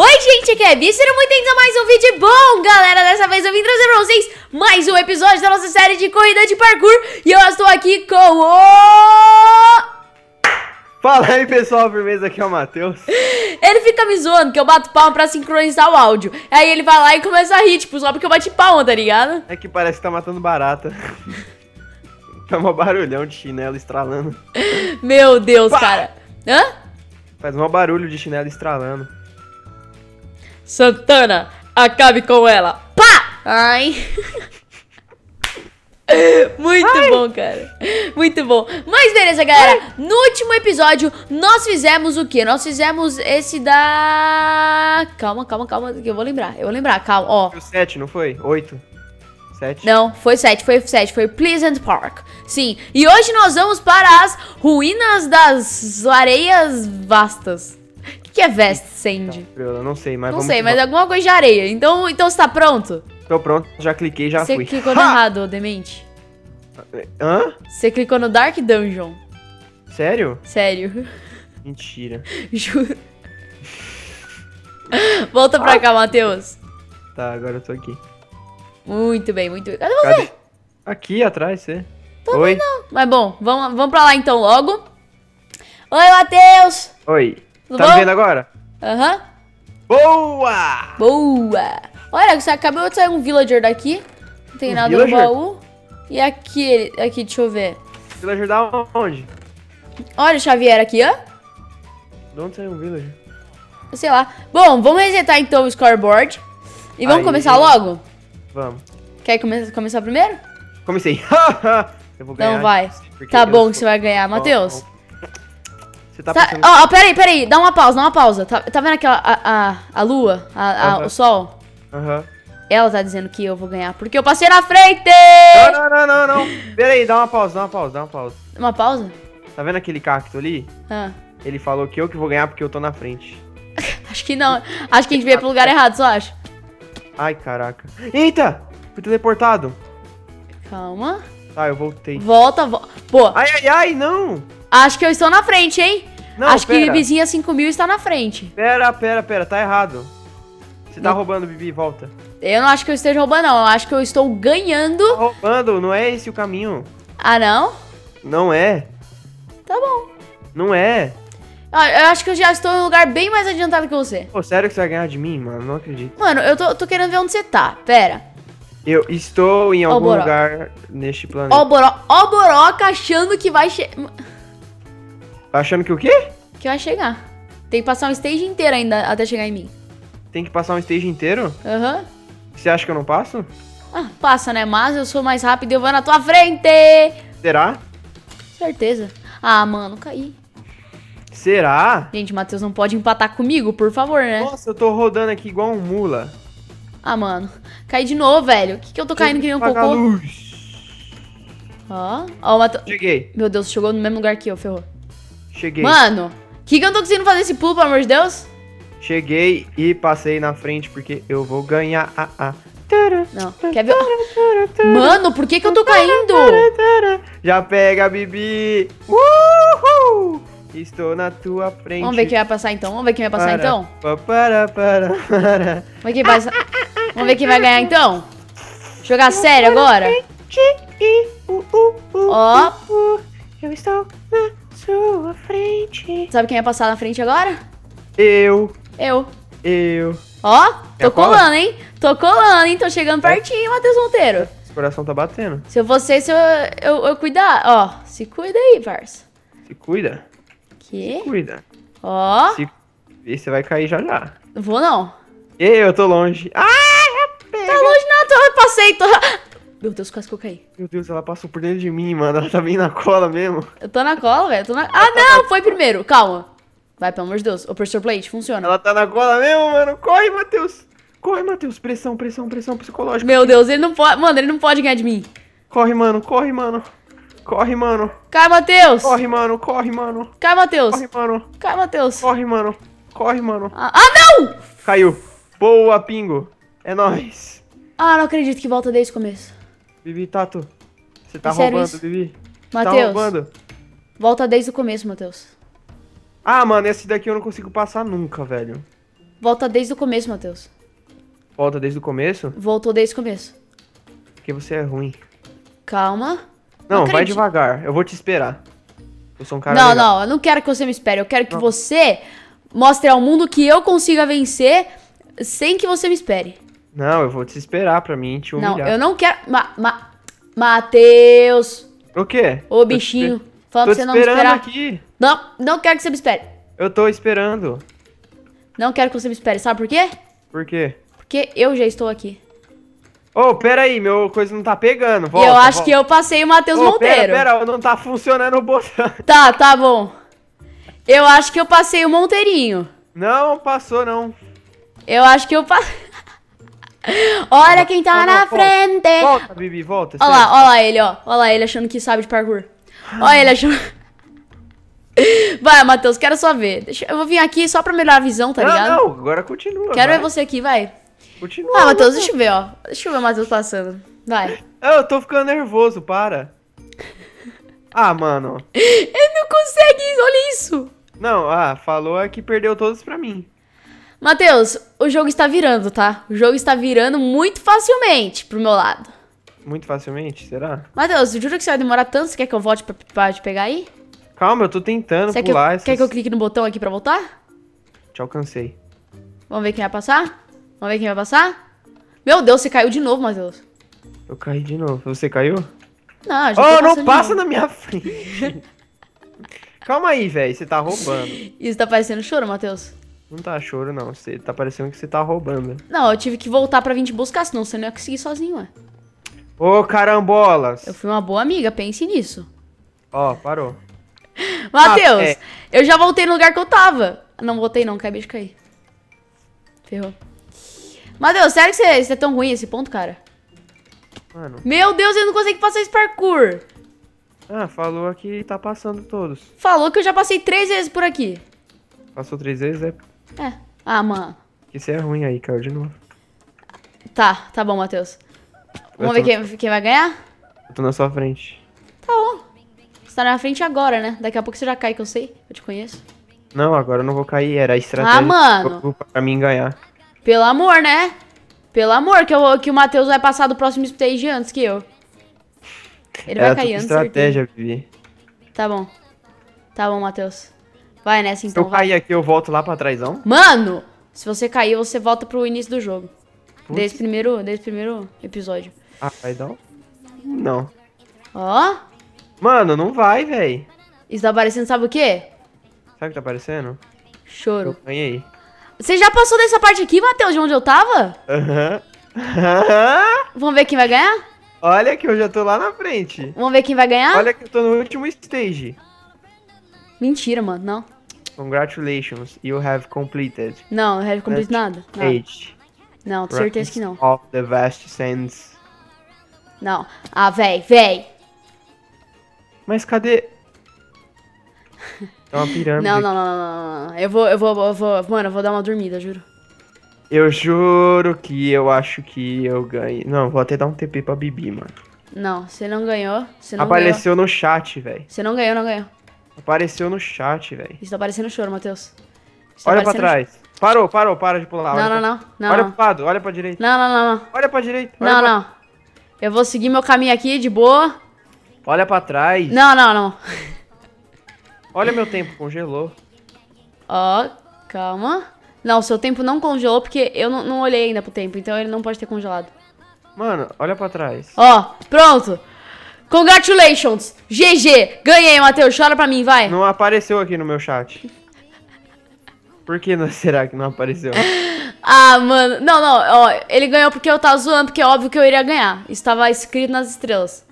Oi, gente, aqui é Bia, sejam muito bem-vindos a mais um vídeo bom, galera. Dessa vez eu vim trazer pra vocês mais um episódio da nossa série de corrida de parkour. E eu estou aqui com o... Fala aí pessoal, firmeza, aqui é o Matheus. Ele fica me zoando que eu bato palma pra sincronizar o áudio. Aí ele vai lá e começa a rir, tipo, só porque eu bati palma, tá ligado? É que parece que tá matando barata. tá um barulhão de chinelo estralando. Meu Deus, Pá! cara. Hã? Faz um barulho de chinelo estralando. Santana, acabe com ela. Pá! Ai. Muito bom, cara. Muito bom. Mas beleza, galera. No último episódio, nós fizemos o quê? Nós fizemos esse da... Calma, calma, calma, que eu vou lembrar. Eu vou lembrar, calma, ó. Foi o 7, não foi? 8? 7? Não, foi 7, foi 7, foi Pleasant Park. Sim, e hoje nós vamos para as ruínas das areias vastas. O que, que é Vest Sand? Eu não sei, mas Não vamos... sei, mas alguma coisa de areia. Então, então você tá pronto? Tô pronto, já cliquei, já Você fui. clicou no Ha! errado, demente. Hã? Você clicou no Dark Dungeon. Sério? Sério. Mentira. Juro. Volta pra cá, Matheus. Tá, agora eu tô aqui. Muito bem, muito bem. Cadê você? Cadê? Aqui atrás, você. Oi? Mas bom, vamos, vamos pra lá então logo. Oi, Matheus. Oi. Tudo tá bom? me vendo agora? Aham. Boa! Boa. Olha, você acabou de sair um villager daqui. Não tem Um nada villager? no baú. E aqui, aqui, deixa eu ver. Villager da onde? Olha o Xavier aqui, ó. De onde saiu um villager? Sei lá. Bom, vamos resetar então o scoreboard. E vamos Aí. começar logo? Vamos. Quer come começar primeiro? Comecei. eu vou ganhar. Então vai. Tá bom sou- que você vai ganhar, Matheus. Você tá Tá, pensando... ó, ó, peraí, peraí, dá uma pausa, dá uma pausa. Tá, tá vendo aquela, a, a, a lua, a, a- Aham. o sol? Aham. Ela tá dizendo que eu vou ganhar, porque eu passei na frente! Não, não, não, não, não. Pera aí, dá uma pausa, dá uma pausa, dá uma pausa. Uma pausa? Tá vendo aquele cacto ali? Ah, Ele falou que eu que vou ganhar porque eu tô na frente. acho que não. Acho que a gente veio pro lugar errado, só acho. Ai, caraca. Eita! Fui teleportado. Calma. Tá, eu voltei. Volta, volta. Pô, Ai, ai, ai, não! acho que eu estou na frente, hein? Não, acho que pera. Bibizinha 5000 está na frente. Pera, pera, pera, tá errado. Você tá roubando, Bibi, volta. Eu não acho que eu esteja roubando, não. Eu acho que eu estou ganhando. Tá roubando, não é esse o caminho. Ah, não? Não é. Tá bom. Não é. Ah, Eu acho que eu já estou em um lugar bem mais adiantado que você. Pô, sério que você vai ganhar de mim, mano? Não acredito. Mano, eu tô, tô querendo ver onde você tá. Pera. Eu estou em algum lugar neste planeta. Ó o Boro- ó o Boroca achando que vai, che Achando que o quê? que vai chegar. Tem que passar um stage inteiro ainda até chegar em mim. Tem que passar um stage inteiro? Aham. Você acha que eu não passo? Ah, passa, né? Mas eu sou mais rápido e eu vou na tua frente. Será? Certeza. Ah, mano, caí. Será? Gente, Matheus não pode empatar comigo, por favor, né? Nossa, eu tô rodando aqui igual um mula. Ah, mano. Caí de novo, velho. O que, que eu tô caindo que nem um Apagar a cocô? luz. Ó, ó, o Matheus. Cheguei, Meu Deus, chegou no mesmo lugar que eu, ferrou. cheguei. Mano, o que, que eu não tô conseguindo fazer esse pulo, pelo amor de Deus? Cheguei e passei na frente porque eu vou ganhar. Ah, ah. Não, quer ver? Mano, por que que eu tô caindo? Já pega, Bibi. Uhul! Estou na tua frente. Vamos ver quem vai passar então. Vamos ver quem vai passar Para, então. pa, Para, para, para. Vamos ver quem vai, Vamos ver quem vai ganhar então. Jogar sério agora. Ó. uh, eu estou na sua frente. Sabe quem vai passar na frente agora? Eu, Eu. eu. Ó, tô cola? colando, hein? Tô colando, hein? Tô chegando pertinho, Matheus Monteiro. Esse coração tá batendo. Se eu fosse, se eu, eu, eu cuidar. Ó, se cuida aí, parça. Se cuida, Que? cuida. Ó, Se... E você vai cair já já. não vou não. Ei, eu tô longe. Ai, Tá longe não, tô, eu passei, tô... Meu Deus, quase que eu caí. meu Deus, ela passou por dentro de mim, mano. Ela tá bem na cola mesmo. Eu tô na cola, velho. na- Ah, não, foi primeiro. Calma. Vai, pelo amor de Deus. O Pressure Plate funciona. Ela tá na cola mesmo, mano. Corre, Matheus. Corre, Matheus. Pressão, pressão, pressão psicológica. Meu Deus, ele não pode. Mano, ele não pode ganhar de mim. Corre, mano. Corre, mano. Corre, mano. Cai, Matheus. Corre, mano. Corre, mano. Cai, Matheus. Corre, mano. Cai, Matheus. Corre, mano. Corre, mano. Ah, ah, não! Caiu. Boa, Pingo. É nóis. Ah, não acredito que volta desde o começo. Bibi, Tato. Você tá É roubando, isso? Bibi. Tá Matheus, roubando. volta desde o começo, Matheus. Ah, mano, esse daqui eu não consigo passar nunca, velho. Volta desde o começo, Matheus. Volta desde o começo? Voltou desde o começo. Porque você é ruim. Calma. Não, vai acredito. devagar. Eu vou te esperar. Eu sou um cara não, legal. não, eu não quero que você me espere. Eu quero que Não. você mostre ao mundo que eu consiga vencer sem que você me espere. Não, eu vou te esperar pra mim te Não, humilhar. eu não quero. Ma Ma Matheus, O quê? ô bichinho. Fala Tô pra você não me esperar. aqui. Não, não quero que você me espere. Eu tô esperando. Não quero que você me espere. Sabe por quê? Por quê? Porque eu já estou aqui. Ô, pera aí, meu coisa não tá pegando. Volta, eu acho volta. que eu passei o Matheus Ô, Monteiro. Pera, pera, não tá funcionando o botão. Tá, tá bom. Eu acho que eu passei o Monteirinho. Não, passou não. Eu acho que eu passei. Olha quem tá Não, não, na volta. frente. Volta, Bibi, volta. Olha lá, olha lá ele, ó. Olha lá ele achando que sabe de parkour. Olha ele achando. Vai, Matheus, quero só ver. Deixa... Eu vou vir aqui só pra melhorar a visão, tá não, ligado? não, agora continua. Quero vai. ver você aqui, vai. Continua. Ah, Matheus, deixa eu ver, ó. Deixa eu ver o Matheus passando. Vai. Eu tô ficando nervoso, para. Ah, mano. Ele não consegue, olha isso. Não, ah, falou é que perdeu todos pra mim. Matheus, o jogo está virando, tá? O jogo está virando muito facilmente pro meu lado. Muito facilmente, será? Matheus, jura que você vai demorar tanto? Você quer que eu volte pra, pra te pegar aí? Calma, eu tô tentando Você quer que, eu, pular quer essas... que eu clique no botão aqui pra voltar? Te alcancei. Vamos ver quem vai passar? Vamos ver quem vai passar? Meu Deus, você caiu de novo, Matheus. Eu caí de novo. Você caiu? Não, já tô Oh, não passa na minha frente. Calma aí, velho. Você tá roubando. Isso tá parecendo choro, Matheus. Não tá choro, não. Você tá parecendo que você tá roubando. Não, eu tive que voltar pra vir te buscar, senão você não ia conseguir sozinho, ué. Ô, carambolas. Eu fui uma boa amiga, pense nisso. Ó, parou. Matheus, é. eu já voltei no lugar que eu tava. Não voltei não, acabei de cair. Ferrou. Matheus, sério que você, você é tão ruim esse ponto, cara? Mano. Meu Deus, eu não consigo passar esse parkour. Ah, falou que tá passando todos. Falou que eu já passei três vezes por aqui. Passou três vezes, é É. Ah, mano. você é ruim aí, caiu de novo. Tá, tá bom, Matheus. Vamos Eu ver quem, quem vai ganhar? Eu tô na sua frente. Tá bom. Você tá na minha frente agora, né? Daqui a pouco você já cai, que eu sei. Eu te conheço. Não, agora eu não vou cair. Era a estratégia Ah, mano. pra mim ganhar. Pelo amor, né? Pelo amor, que, eu, que o Matheus vai passar do próximo stage antes que eu. Ele vai cair antes, estratégia, Vivi. Tá bom. Tá bom, Matheus. Vai nessa Se então. eu vai. cair aqui, eu volto lá pra trásão? Mano! Se você cair, você volta pro início do jogo. Putz. Desde o primeiro, desde o primeiro episódio. Ah, vai dar um... Não. Ó! Mano, não vai, véi. Isso tá parecendo, sabe o quê? Sabe o que tá parecendo? Eu Choro. ganhei. Você já passou dessa parte aqui, Matheus, de onde eu tava? Aham. Vamos ver quem vai ganhar? Olha que eu já tô lá na frente. Vamos ver quem vai ganhar? Olha que eu tô no último stage. Mentira, mano. Não. Congratulations, you have completed. Não, não have complete nada. Não, Stage. não tenho certeza que não. Of the vast sands. Não. Ah, véi, véi. Mas cadê? É uma pirâmide. Não, não, não, não, não. Eu vou, eu vou, eu vou. Mano, eu vou dar uma dormida, juro. Eu juro que eu acho que eu ganhei. Não, vou até dar um TP pra Bibi, mano. Não, você não ganhou. Você não Apareceu no chat, velho. ganhou. Você não ganhou, não ganhou. Apareceu no chat, velho. Isso tá parecendo choro, Matheus. Isso tá Olha pra trás. Parou, parou, para de pular. Não, olha não, pra- não. Não, olha pro lado, olha pra direita. Não, não, não, não. Olha pra direita. olha Não, pra- não. Eu vou seguir meu caminho aqui de boa. Olha pra trás. Não, não, não. Olha meu tempo, congelou. Ó, calma. Não, seu tempo não congelou porque eu não, não olhei ainda pro tempo, então ele não pode ter congelado. Mano, olha pra trás. Ó, pronto. Congratulations. GG. Ganhei, Matheus. Chora pra mim, vai. Não apareceu aqui no meu chat. Por que não, será que não apareceu? Ah, mano. Não, não. Ó, ele ganhou porque eu tava zoando, porque é óbvio que eu iria ganhar. Estava escrito nas estrelas.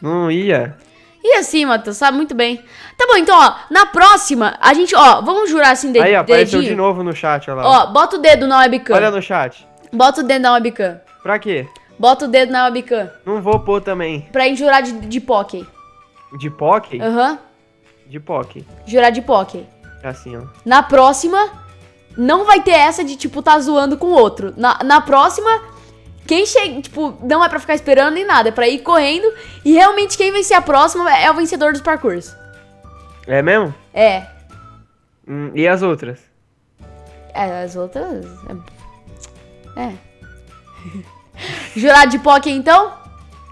Não ia. E assim, Matheus, sabe muito bem. Tá bom, então, ó, na próxima, a gente, ó, vamos jurar assim, de, Aí, apareceu dedinho. de novo no chat, olha lá. Ó, bota o dedo na webcam. Olha no chat. Bota o dedo na webcam. Pra quê? Bota o dedo na webcam. Não vou pôr também. Pra gente jurar de, de poké. De POC? Aham. De POC. Jurar de poké. É assim, ó. Na próxima, não vai ter essa de, tipo, tá zoando com o outro. Na, na próxima, Quem chega, tipo, não é pra ficar esperando nem nada, é pra ir correndo. E realmente quem vencer a próxima é o vencedor dos parkours. É mesmo? É. Hum, e as outras? É, as outras. É. é. Jurado de POC então?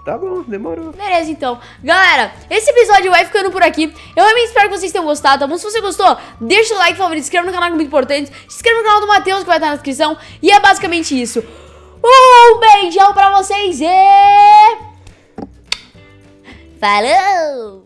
Tá bom, demorou. Beleza, então. Galera, esse episódio vai ficando por aqui. Eu realmente espero que vocês tenham gostado, tá bom? Se você gostou, deixa o like favorito, se inscreva no canal que é muito importante. Se inscreva no canal do Matheus que vai estar na descrição. E é basicamente isso. Um beijão pra vocês e... Falou!